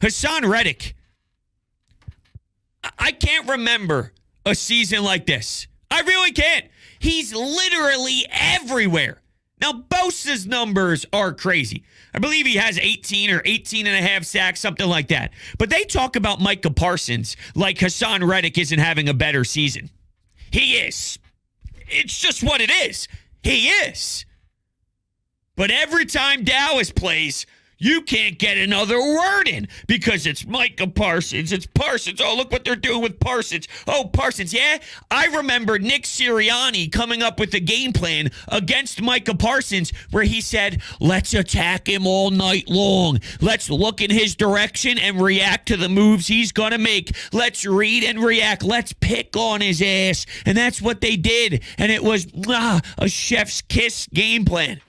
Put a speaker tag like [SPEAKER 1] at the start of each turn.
[SPEAKER 1] Haason Reddick. I can't remember a season like this. I really can't. He's literally everywhere. Now, Bosa's numbers are crazy. I believe he has 18 or 18 and a half sacks, something like that. But they talk about Micah Parsons like Haason Reddick isn't having a better season. He is. It's just what it is. He is. But every time Dallas plays, you can't get another word in because it's Micah Parsons. It's Parsons. Oh, look what they're doing with Parsons. Oh, Parsons. Yeah, I remember Nick Sirianni coming up with a game plan against Micah Parsons where he said, let's attack him all night long. Let's look in his direction and react to the moves he's going to make. Let's read and react. Let's pick on his ass. And that's what they did. And it was ah, a chef's kiss game plan.